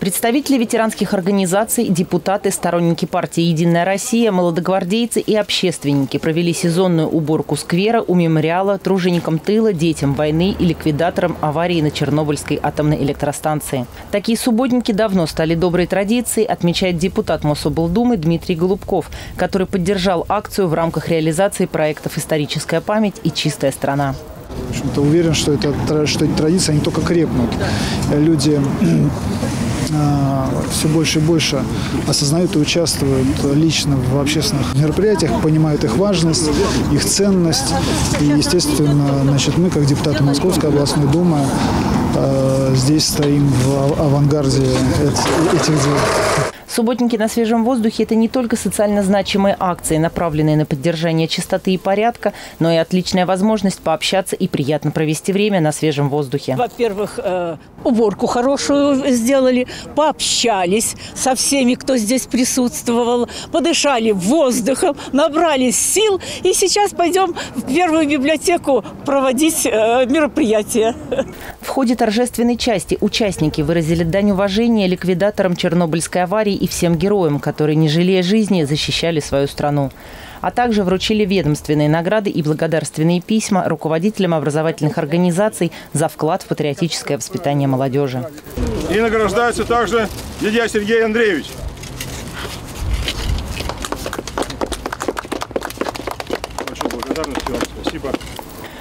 Представители ветеранских организаций, депутаты, сторонники партии «Единая Россия», молодогвардейцы и общественники провели сезонную уборку сквера у мемориала труженикам тыла, детям войны и ликвидаторам аварии на Чернобыльской атомной электростанции. Такие субботники давно стали доброй традицией, отмечает депутат Мособлдумы Дмитрий Голубков, который поддержал акцию в рамках реализации проектов «Историческая память» и «Чистая страна». В общем-то, уверен, что, это, что эти традиции, они только крепнут. Люди все больше и больше осознают и участвуют лично в общественных мероприятиях, понимают их важность, их ценность. И, естественно, значит, мы, как депутаты Московской областной думы, а, здесь стоим в авангарде этих дел. Субботники на свежем воздухе – это не только социально значимые акции, направленные на поддержание чистоты и порядка, но и отличная возможность пообщаться и приятно провести время на свежем воздухе. Во-первых, э, уборку хорошую сделали, пообщались со всеми, кто здесь присутствовал, подышали воздухом, набрали сил, и сейчас пойдем в первую библиотеку проводить э, мероприятие. В ходе торжественной части участники выразили дань уважения ликвидаторам Чернобыльской аварии и всем героям, которые, не жалея жизни, защищали свою страну. А также вручили ведомственные награды и благодарственные письма руководителям образовательных организаций за вклад в патриотическое воспитание молодежи. И награждается также Дядя Сергей Андреевич. Большой благодарности вам. Спасибо.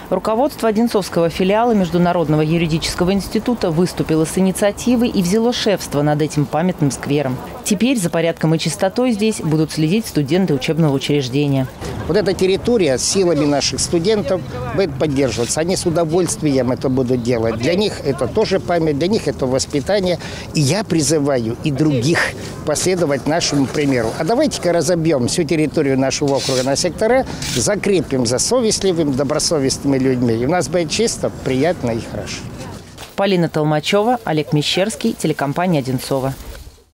Руководство Одинцовского филиала Международного юридического института выступило с инициативой и взяло шефство над этим памятным сквером. Теперь за порядком и чистотой здесь будут следить студенты учебного учреждения. Вот эта территория силами наших студентов будет поддерживаться. Они с удовольствием это будут делать. Для них это тоже память, для них это воспитание. И я призываю и других последовать нашему примеру. А давайте-ка разобьем всю территорию нашего округа на сектора, закрепим за совестливыми, добросовестными людьми. И у нас будет чисто, приятно и хорошо. Полина Толмачева, Олег Мещерский, телекомпания «Одинцова».